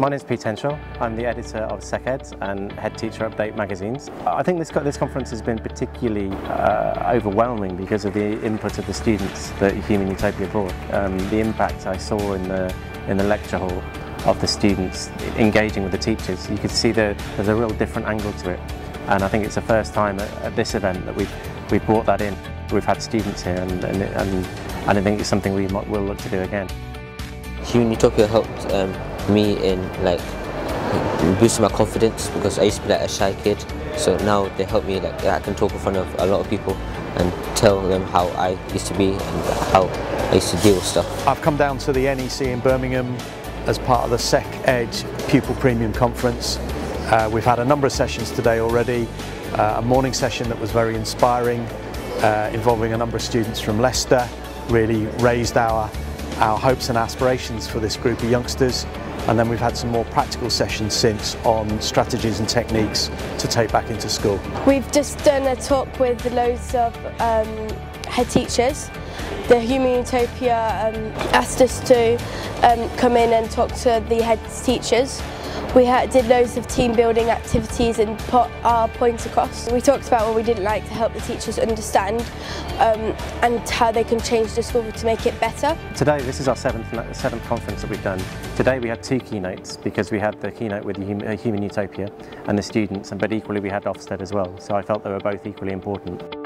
My name is Pete Henshaw. I'm the editor of SecEd and head teacher update magazines. I think this, this conference has been particularly uh, overwhelming because of the input of the students that Human Utopia brought. Um, the impact I saw in the, in the lecture hall of the students engaging with the teachers. You could see that there's a real different angle to it. And I think it's the first time at, at this event that we've, we've brought that in. We've had students here and, and, and, and I think it's something we will look to do again. Human Utopia helped um, me in like boosting my confidence because I used to be like a shy kid. So now they help me like I can talk in front of a lot of people and tell them how I used to be and how I used to deal with stuff. I've come down to the NEC in Birmingham as part of the SEC Edge Pupil Premium Conference. Uh, we've had a number of sessions today already. Uh, a morning session that was very inspiring, uh, involving a number of students from Leicester, really raised our, our hopes and aspirations for this group of youngsters. And then we've had some more practical sessions since on strategies and techniques to take back into school. We've just done a talk with loads of um, head teachers. The Human Utopia um, asked us to um, come in and talk to the head teachers we had, did loads of team building activities and put our points across. We talked about what we didn't like to help the teachers understand um, and how they can change the school to make it better. Today, this is our seventh, seventh conference that we've done. Today we had two keynotes because we had the keynote with Human Utopia and the students, but equally we had Ofsted as well, so I felt they were both equally important.